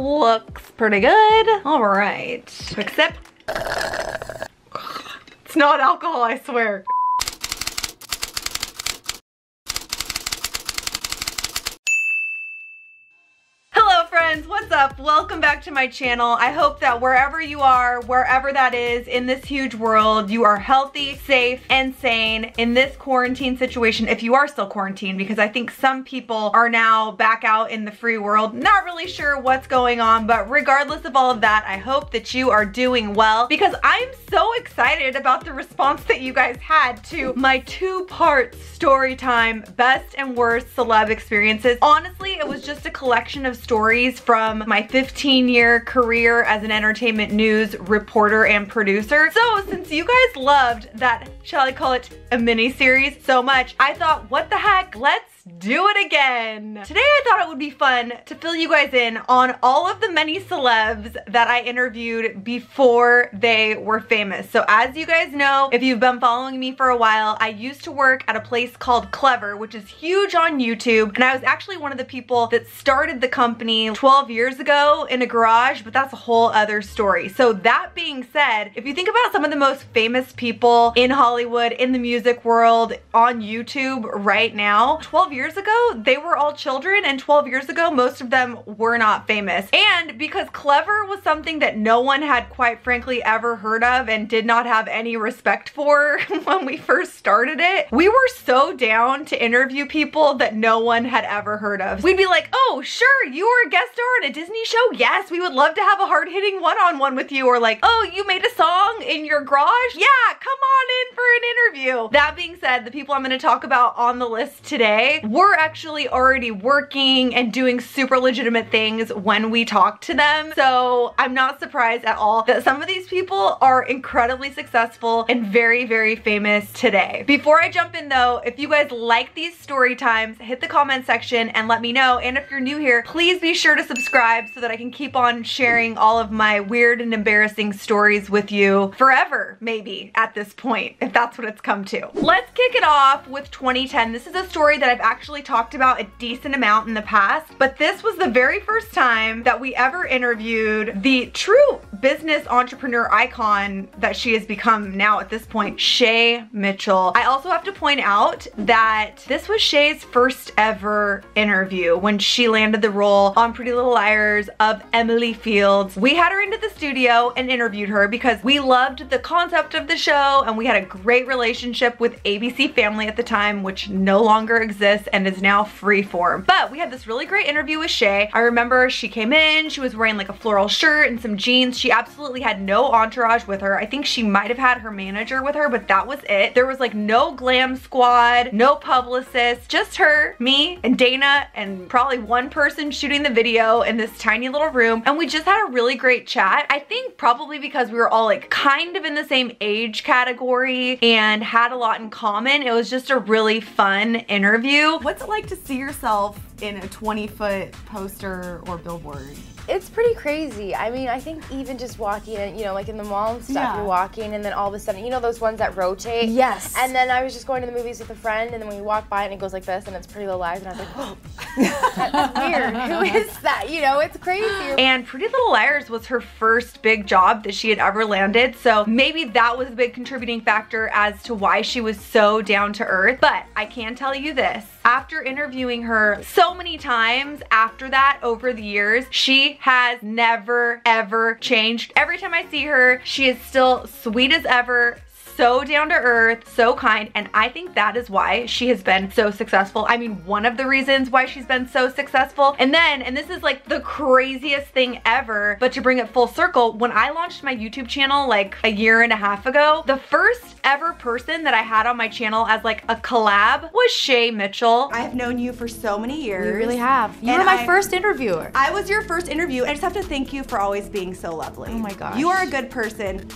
Looks pretty good. All right, quick sip. It's not alcohol, I swear. Friends, what's up? Welcome back to my channel. I hope that wherever you are, wherever that is in this huge world, you are healthy, safe, and sane in this quarantine situation, if you are still quarantined, because I think some people are now back out in the free world. Not really sure what's going on, but regardless of all of that, I hope that you are doing well because I'm so excited about the response that you guys had to my two-part story time, best and worst celeb experiences. Honestly, it was just a collection of stories from my 15 year career as an entertainment news reporter and producer. So since you guys loved that, shall I call it a mini series so much, I thought what the heck, let's do it again. Today I thought it would be fun to fill you guys in on all of the many celebs that I interviewed before they were famous. So as you guys know, if you've been following me for a while, I used to work at a place called Clevver, which is huge on YouTube. And I was actually one of the people that started the company 12 years ago in a garage, but that's a whole other story. So that being said, if you think about some of the most famous people in Hollywood, in the music world, on YouTube right now, 12 12 years ago, they were all children and 12 years ago, most of them were not famous. And because Clevver was something that no one had quite frankly ever heard of and did not have any respect for when we first started it, we were so down to interview people that no one had ever heard of. We'd be like, oh, sure, you were a guest star on a Disney show? Yes, we would love to have a hard-hitting one-on-one with you. Or like, oh, you made a song in your garage? Yeah, come on in for an interview. That being said, the people I'm gonna talk about on the list today were actually already working and doing super legitimate things when we talked to them. So I'm not surprised at all that some of these people are incredibly successful and very, very famous today. Before I jump in though, if you guys like these story times, hit the comment section and let me know. And if you're new here, please be sure to subscribe so that I can keep on sharing all of my weird and embarrassing stories with you forever, maybe, at this point, if that's what it's come to. Let's kick it off with 2010. This is a story that I've actually talked about a decent amount in the past, but this was the very first time that we ever interviewed the true business entrepreneur icon that she has become now at this point, Shay Mitchell. I also have to point out that this was Shay's first ever interview when she landed the role on Pretty Little Liars of Emily Fields. We had her into the studio and interviewed her because we loved the concept of the show and we had a great relationship with ABC Family at the time, which no longer exists this and is now freeform. But we had this really great interview with Shay. I remember she came in, she was wearing like a floral shirt and some jeans. She absolutely had no entourage with her. I think she might have had her manager with her, but that was it. There was like no glam squad, no publicist, just her, me, and Dana, and probably one person shooting the video in this tiny little room. And we just had a really great chat. I think probably because we were all like kind of in the same age category and had a lot in common. It was just a really fun interview. What's it like to see yourself in a 20 foot poster or billboard? It's pretty crazy. I mean, I think even just walking, in, you know, like in the mall and stuff, yeah. you're walking, and then all of a sudden, you know, those ones that rotate. Yes. And then I was just going to the movies with a friend, and then when you walk by and it goes like this, and it's Pretty Little Liars, and I was like, oh, that's weird. Who is that? You know, it's crazy. And Pretty Little Liars was her first big job that she had ever landed, so maybe that was a big contributing factor as to why she was so down to earth. But I can tell you this, after interviewing her so many times after that over the years, she has never ever changed. Every time I see her, she is still sweet as ever, so down to earth, so kind, and I think that is why she has been so successful. I mean, one of the reasons why she's been so successful. And then, and this is like the craziest thing ever, but to bring it full circle, when I launched my YouTube channel like a year and a half ago, the first ever person that I had on my channel as like a collab was Shay Mitchell. I have known you for so many years. You really have. You and were my I, first interviewer. I was your first interview. I just have to thank you for always being so lovely. Oh my gosh. You are a good person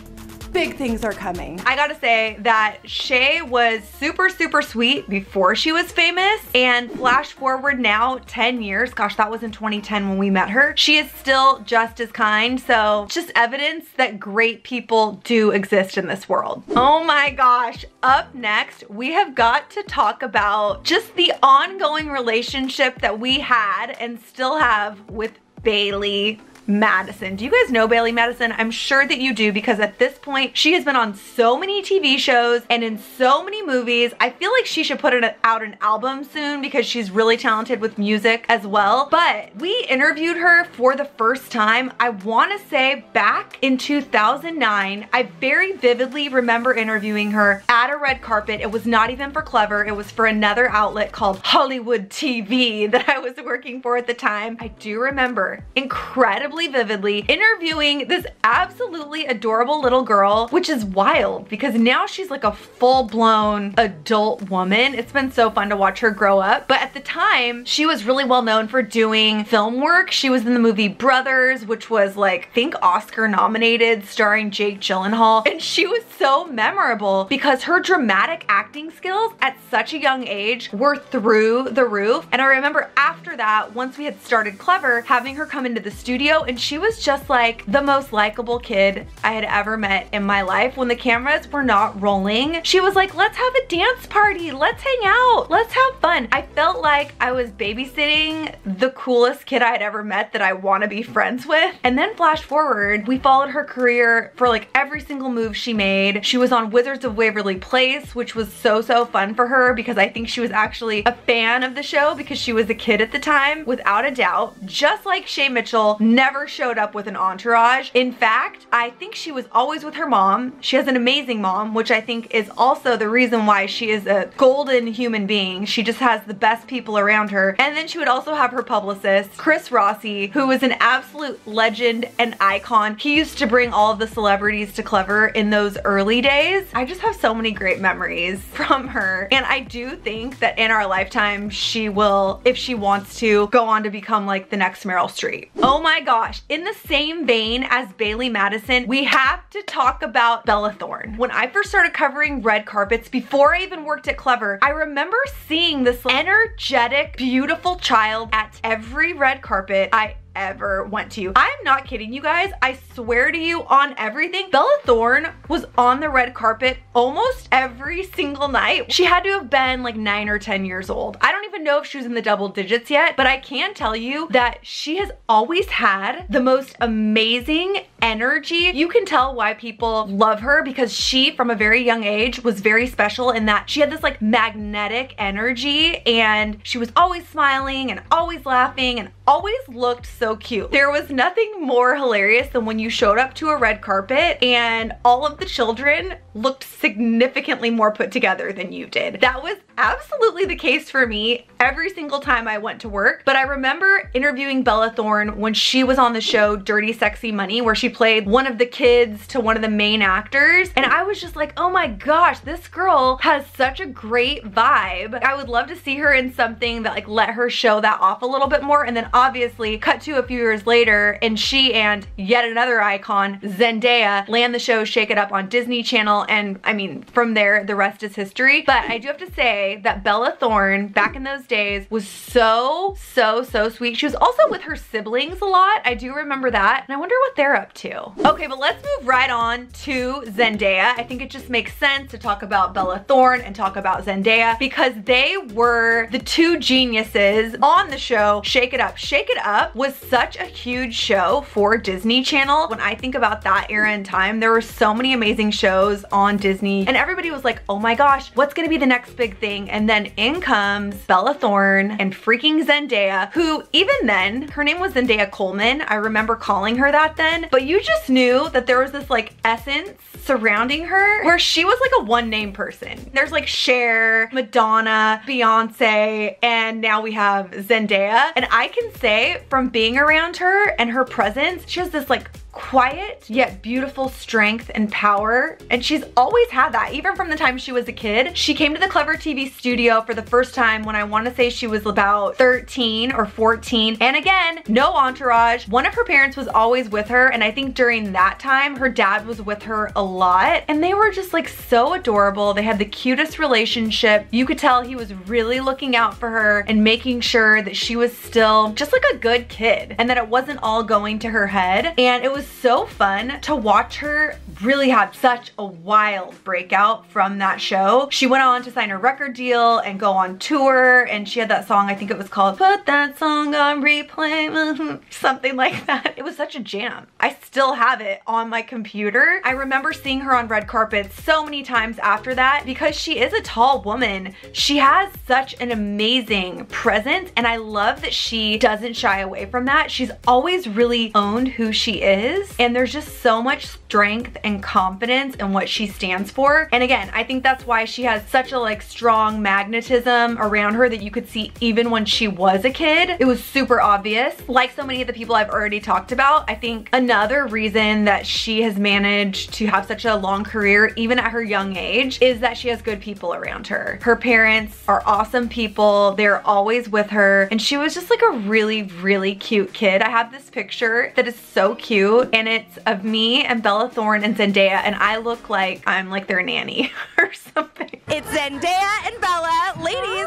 big things are coming. I gotta say that Shay was super, super sweet before she was famous and flash forward now 10 years, gosh, that was in 2010 when we met her. She is still just as kind. So just evidence that great people do exist in this world. Oh my gosh. Up next, we have got to talk about just the ongoing relationship that we had and still have with Bailee Madison. Do you guys know Bailee Madison? I'm sure that you do because at this point, she has been on so many TV shows and in so many movies. I feel like she should put out an album soon because she's really talented with music as well. But we interviewed her for the first time, I wanna say back in 2009. I very vividly remember interviewing her at a red carpet. It was not even for Clevver. It was for another outlet called Hollywood TV that I was working for at the time. I do remember incredibly vividly interviewing this absolutely adorable little girl, which is wild because now she's like a full-blown adult woman. It's been so fun to watch her grow up. But at the time, she was really well known for doing film work. She was in the movie Brothers, which was like, think Oscar nominated, starring Jake Gyllenhaal. And she was so memorable because her dramatic acting skills at such a young age were through the roof. And I remember after that, once we had started Clevver, having her come into the studio and she was just like the most likable kid I had ever met in my life. When the cameras were not rolling, she was like, let's have a dance party. Let's hang out. Let's have fun. I felt like I was babysitting the coolest kid I had ever met that I want to be friends with. And then flash forward, we followed her career for like every single move she made. She was on Wizards of Waverly Place, which was so, so fun for her because I think she was actually a fan of the show because she was a kid at the time, without a doubt. Just like Shay Mitchell never showed up with an entourage. In fact, I think she was always with her mom. She has an amazing mom, which I think is also the reason why she is a golden human being. She just has the best people around her. And then she would also have her publicist, Chris Rossi, who was an absolute legend and icon. He used to bring all of the celebrities to Clevver in those early days. I just have so many great memories from her. And I do think that in our lifetime, she will, if she wants to, go on to become like the next Meryl Streep. Oh my gosh. In the same vein as Bailee Madison, we have to talk about Bella Thorne. When I first started covering red carpets, before I even worked at Clevver, I remember seeing this energetic, beautiful child at every red carpet I ever went to. You. I'm not kidding you guys. I swear to you on everything. Bella Thorne was on the red carpet almost every single night. She had to have been like nine or 10 years old. I don't even know if she was in the double digits yet, but I can tell you that she has always had the most amazing energy. You can tell why people love her because she, from a very young age, was very special in that she had this like magnetic energy and she was always smiling and always laughing and always looked so cute. There was nothing more hilarious than when you showed up to a red carpet and all of the children looked significantly more put together than you did. That was absolutely the case for me every single time I went to work. But I remember interviewing Bella Thorne when she was on the show Dirty Sexy Money where she played one of the kids to one of the main actors. And I was just like, oh my gosh, this girl has such a great vibe. I would love to see her in something that like let her show that off a little bit more. And then obviously cut to a few years later and she and yet another icon, Zendaya, land the show Shake It Up on Disney Channel. And I mean, from there, the rest is history. But I do have to say that Bella Thorne, back in those days, was so, so, so sweet. She was also with her siblings a lot. I do remember that. And I wonder what they're up to. Okay, but let's move right on to Zendaya. I think it just makes sense to talk about Bella Thorne and talk about Zendaya because they were the two geniuses on the show Shake It Up. Shake It Up was such a huge show for Disney Channel. When I think about that era and time, there were so many amazing shows on Disney and everybody was like, oh my gosh, what's gonna be the next big thing? And then in comes Bella Thorne and freaking Zendaya, who even then, her name was Zendaya Coleman. I remember calling her that then, but you just knew that there was this like essence surrounding her where she was like a one name person. There's like Cher, Madonna, Beyonce, and now we have Zendaya. And I can say from being around her and her presence, she has this like quiet yet beautiful strength and power. And she's always had that. Even from the time she was a kid she came to the Clevver tv studio for the first time when i want to say she was about 13 or 14 and again no entourage. One of her parents was always with her and i think during that time her dad was with her a lot. And they were just like so adorable. They had the cutest relationship. You could tell he was really looking out for her and making sure that she was still just like a good kid and that it wasn't all going to her head. And it was was so fun to watch her really have such a wild breakout from that show. She went on to sign a record deal and go on tour and she had that song, I think it was called Put That Song on Replay, mm-hmm, something like that. It was such a jam. I still have it on my computer. I remember seeing her on red carpets so many times after that because she is a tall woman. She has such an amazing presence and I love that she doesn't shy away from that. She's always really owned who she is and there's just so much strength and confidence in what she stands for. And again, I think that's why she has such a like strong magnetism around her that you could see even when she was a kid. It was super obvious. Like so many of the people I've already talked about, I think another reason that she has managed to have such a long career, even at her young age, is that she has good people around her. Her parents are awesome people. They're always with her. And she was just like a really, really cute kid. I have this picture that is so cute and it's of me and Bella Thorne and Zendaya and I look like I'm like their nanny or something. It's Zendaya and Bella. Ladies,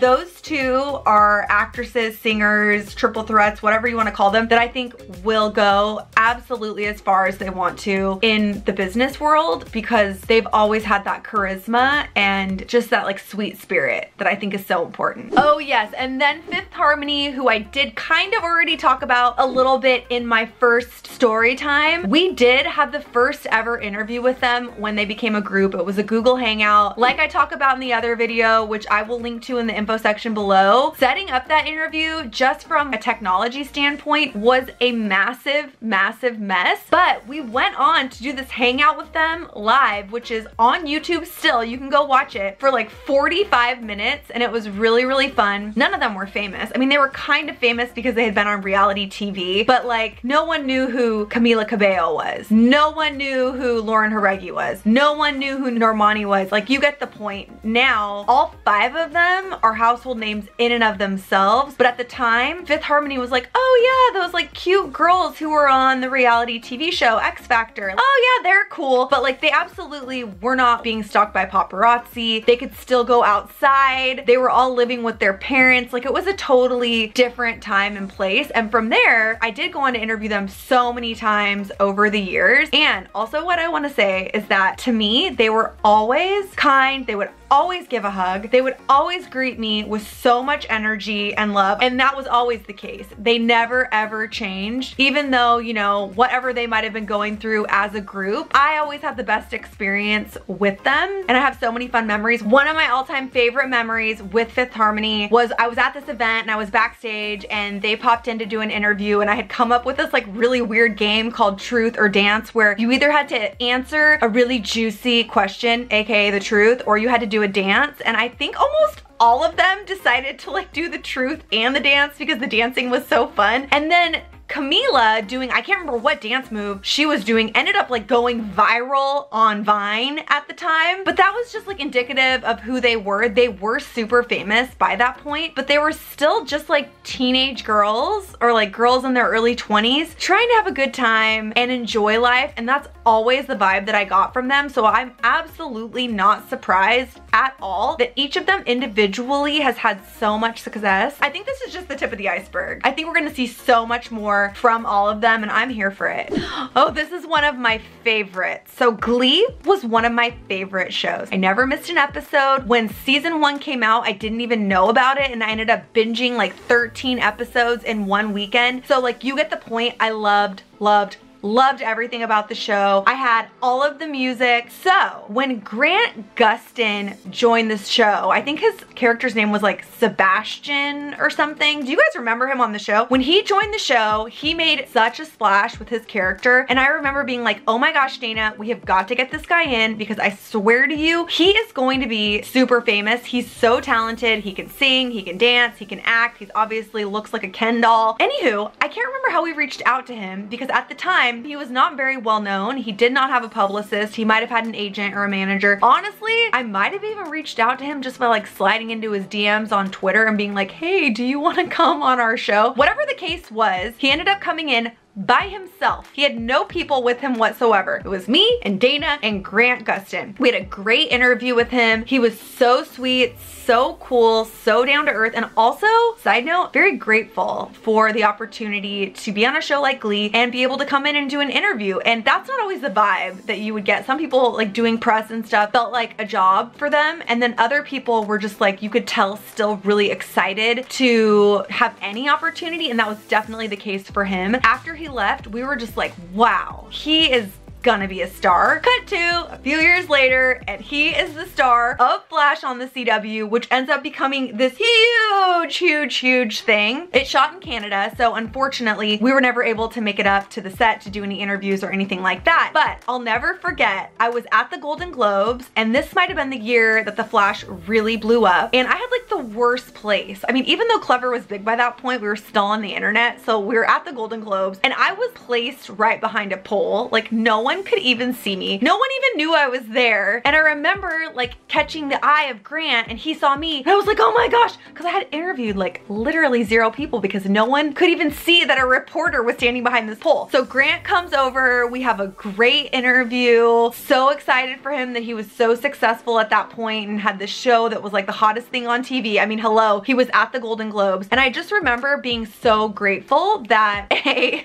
Those two are actresses, singers, triple threats, whatever you want to call them, that I think will go absolutely as far as they want to in the business world because they've always had that charisma and just that like sweet spirit that I think is so important. Oh yes, and then Fifth Harmony, who I did kind of already talk about a little bit in my first story time. We did have the first ever interview with them when they became a group. It was a Google Hangout. Like I talk about in the other video, which I will link to in the info section below, setting up that interview just from a technology standpoint was a massive, massive mess. But we went on to do this hangout with them live, which is on YouTube still. You can go watch it for like 45 minutes and it was really, really fun. None of them were famous. I mean, they were kind of famous because they had been on reality TV, but like no one knew who Camila Cabello was. No one knew who Lauren Jauregui was. No one knew who Normani was. Like you get the point. Now, all five of them are household names in and of themselves, but at the time, Fifth Harmony was like, oh yeah, those like cute girls who were on the reality TV show X Factor. Oh yeah, they're cool, but like they absolutely were not being stalked by paparazzi. They could still go outside. They were all living with their parents. Like it was a totally different time and place. And from there, I did go on to interview them so many times over the years. And also what I want to say is that to me, they were always kind. They would always give a hug. They would always greet me with so much energy and love. And that was always the case. They never ever changed. Even though, you know, whatever they might have been going through as a group, I always had the best experience with them. And I have so many fun memories. One of my all-time favorite memories with Fifth Harmony was I was at this event and I was backstage and they popped in to do an interview and I had come up with this like really weird game called Truth or Dance where you either had to answer a really juicy question, aka the truth, or you had to do a dance. And I think almost all of them decided to like do the truth and the dance because the dancing was so fun. And then Camila doing, I can't remember what dance move she was doing, ended up like going viral on Vine at the time. But that was just like indicative of who they were. They were super famous by that point, but they were still just like teenage girls or like girls in their early 20s trying to have a good time and enjoy life. And that's always the vibe that I got from them. So I'm absolutely not surprised at all that each of them individually has had so much success. I think this is just the tip of the iceberg. I think we're gonna see so much more from all of them and I'm here for it. Oh, this is one of my favorites. So Glee was one of my favorite shows. I never missed an episode. When season one came out, I didn't even know about it and I ended up binging like 13 episodes in one weekend. So like you get the point. I loved, loved, Loved everything about the show. I had all of the music. So when Grant Gustin joined this show, I think his character's name was like Sebastian or something. Do you guys remember him on the show? When he joined the show, he made such a splash with his character. And I remember being like, oh my gosh, Dana, we have got to get this guy in because I swear to you, he is going to be super famous. He's so talented. He can sing, he can dance, he can act. He's obviously looks like a Ken doll. Anywho, I can't remember how we reached out to him because at the time, time, he was not very well known. He did not have a publicist. He might have had an agent or a manager. Honestly, I might have even reached out to him just by like sliding into his DMs on Twitter and being like, hey, do you want to come on our show? Whatever the case was, he ended up coming in by himself. He had no people with him whatsoever. It was me and Dana and Grant Gustin. We had a great interview with him. He was so sweet, so cool, so down to earth, and also, side note, very grateful for the opportunity to be on a show like Glee and be able to come in and do an interview. And that's not always the vibe that you would get. Some people like doing press and stuff felt like a job for them. And then other people were just like, you could tell still really excited to have any opportunity. And that was definitely the case for him. After he left, we were just like, wow, he is gonna be a star. Cut to a few years later and he is the star of Flash on the CW which ends up becoming this huge, huge, huge thing. It shot in Canada so unfortunately we were never able to make it up to the set to do any interviews or anything like that. But I'll never forget I was at the Golden Globes and this might have been the year that the Flash really blew up and I had like the worst place. I mean even though Clevver was big by that point we were still on the internet so we were at the Golden Globes and I was placed right behind a pole like no one could even see me. No one even knew I was there. And I remember like catching the eye of Grant and he saw me and I was like, oh my gosh, because I had interviewed like literally zero people because no one could even see that a reporter was standing behind this pole. So Grant comes over, we have a great interview. So excited for him that he was so successful at that point and had this show that was like the hottest thing on TV. I mean, hello, he was at the Golden Globes. And I just remember being so grateful that A,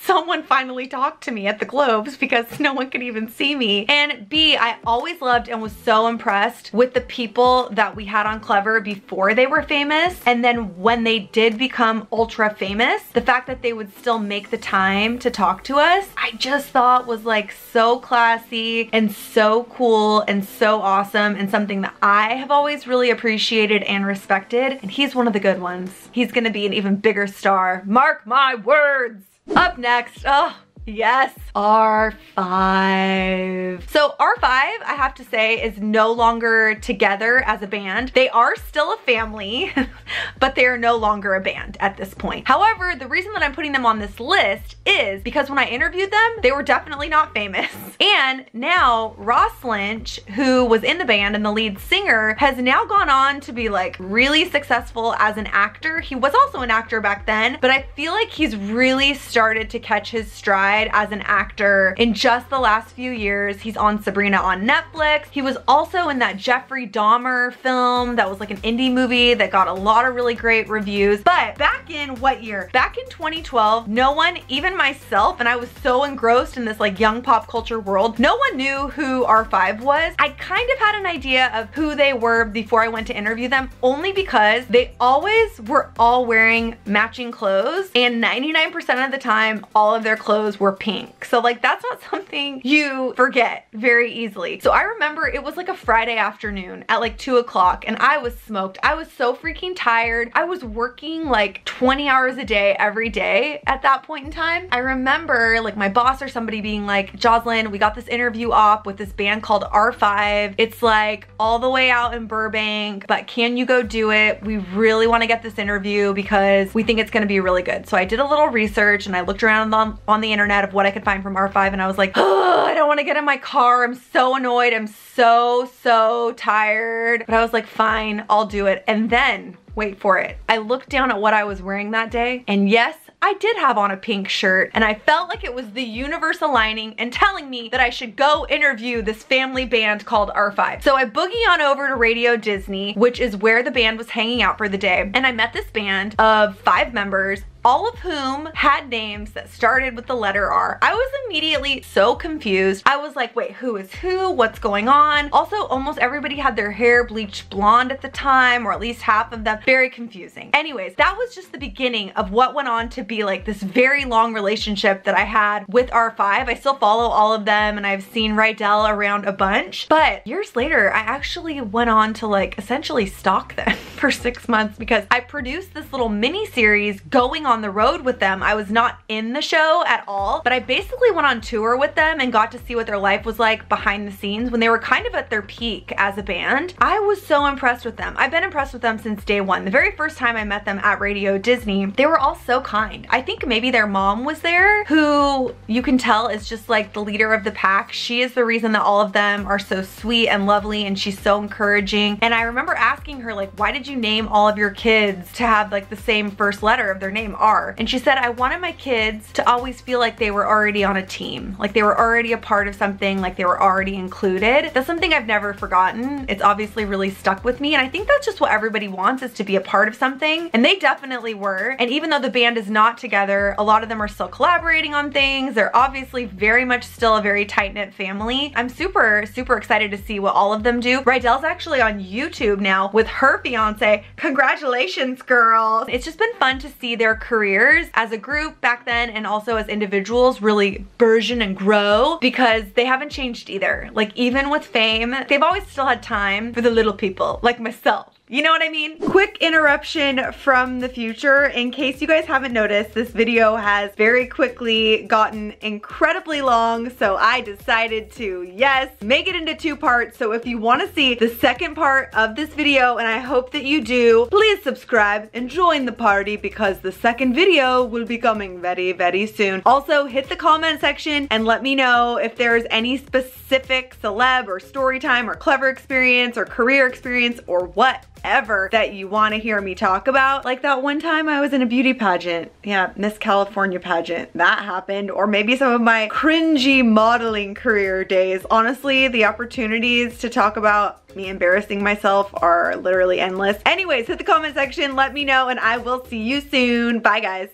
someone finally talked to me at the Globes because because no one could even see me. And B, I always loved and was so impressed with the people that we had on Clevver before they were famous. And then when they did become ultra famous, the fact that they would still make the time to talk to us, I just thought was like so classy and so cool and so awesome and something that I have always really appreciated and respected. And he's one of the good ones. He's gonna be an even bigger star. Mark my words. Up next, oh, Yes, R5. So R5, I have to say, is no longer together as a band. They are still a family, but they are no longer a band at this point. However, the reason that I'm putting them on this list is because when I interviewed them, they were definitely not famous. And now Ross Lynch, who was in the band and the lead singer, has now gone on to be like really successful as an actor. He was also an actor back then, but I feel like he's really started to catch his stride as an actor in just the last few years. He's on Sabrina on Netflix. He was also in that Jeffrey Dahmer film that was like an indie movie that got a lot of really great reviews. But back in what year? Back in 2012, no one, even myself, and I was so engrossed in this like young pop culture world, no one knew who R5 was. I kind of had an idea of who they were before I went to interview them, only because they always were all wearing matching clothes and 99% of the time, all of their clothes were were pink. So like that's not something you forget very easily. So I remember it was like a Friday afternoon at like two o'clock and I was smoked. I was so freaking tired. I was working like 20 hours a day every day at that point in time. I remember like my boss or somebody being like, Joslyn, we got this interview op with this band called R5. It's like all the way out in Burbank, but can you go do it? We really want to get this interview because we think it's going to be really good. So I did a little research and I looked around on, on the internet internet of what I could find from R5 and I was like, oh, I don't want to get in my car. I'm so annoyed. I'm so, so tired. But I was like, fine, I'll do it. And then, wait for it. I looked down at what I was wearing that day and yes, I did have on a pink shirt and I felt like it was the universe aligning and telling me that I should go interview this family band called R5. So I boogie on over to Radio Disney, which is where the band was hanging out for the day. And I met this band of five members all of whom had names that started with the letter R. I was immediately so confused. I was like, wait, who is who? What's going on? Also, almost everybody had their hair bleached blonde at the time, or at least half of them. Very confusing. Anyways, that was just the beginning of what went on to be like this very long relationship that I had with R5. I still follow all of them and I've seen Rydel around a bunch. But years later, I actually went on to like essentially stalk them for six months because I produced this little mini series going on on the road with them. I was not in the show at all, but I basically went on tour with them and got to see what their life was like behind the scenes when they were kind of at their peak as a band. I was so impressed with them. I've been impressed with them since day one. The very first time I met them at Radio Disney, they were all so kind. I think maybe their mom was there who you can tell is just like the leader of the pack. She is the reason that all of them are so sweet and lovely and she's so encouraging. And I remember asking her like, why did you name all of your kids to have like the same first letter of their name, are. And she said, I wanted my kids to always feel like they were already on a team, like they were already a part of something, like they were already included. That's something I've never forgotten. It's obviously really stuck with me. And I think that's just what everybody wants is to be a part of something. And they definitely were. And even though the band is not together, a lot of them are still collaborating on things. They're obviously very much still a very tight-knit family. I'm super, super excited to see what all of them do. Rydel's actually on YouTube now with her fiance. Congratulations, girl. It's just been fun to see their careers as a group back then and also as individuals really burgeon and grow because they haven't changed either. Like even with fame, they've always still had time for the little people like myself. You know what I mean? Quick interruption from the future. In case you guys haven't noticed, this video has very quickly gotten incredibly long, so I decided to, yes, make it into two parts. So if you wanna see the second part of this video, and I hope that you do, please subscribe and join the party because the second video will be coming very, very soon. Also, hit the comment section and let me know if there's any specific celeb or story time or Clevver experience or career experience or what ever that you want to hear me talk about. Like that one time I was in a beauty pageant. Yeah, Miss California pageant. That happened. Or maybe some of my cringy modeling career days. Honestly, the opportunities to talk about me embarrassing myself are literally endless. Anyways, hit the comment section, let me know, and I will see you soon. Bye, guys.